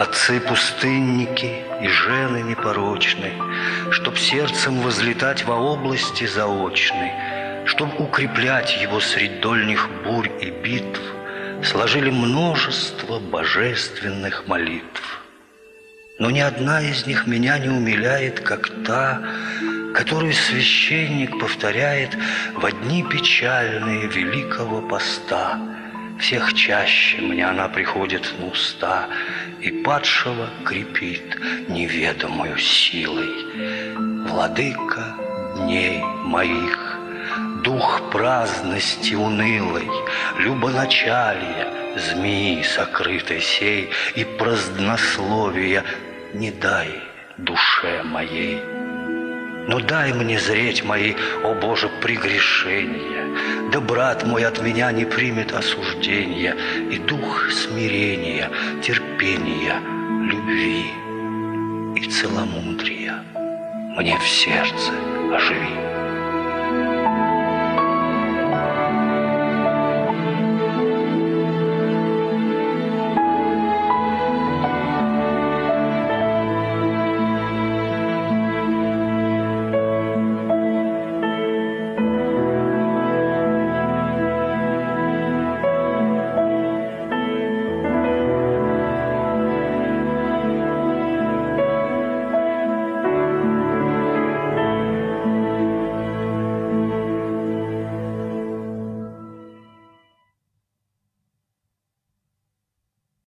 Отцы-пустынники и жены непорочны, Чтоб сердцем возлетать во области заочной, Чтоб укреплять его средь дольних бурь и битв, Сложили множество божественных молитв. Но ни одна из них меня не умиляет, как та, которую священник повторяет в дни печальные великого поста. Всех чаще мне она приходит на уста и падшего крепит неведомую силой. Владыка дней моих, дух праздности унылой, любоначалия, змеи сокрытой сей и празднословия не дай душе моей. Но дай мне зреть мои, о Боже, прегрешения, Да брат мой от меня не примет осуждения, И дух смирения, терпения, любви и целомудрия Мне в сердце оживи.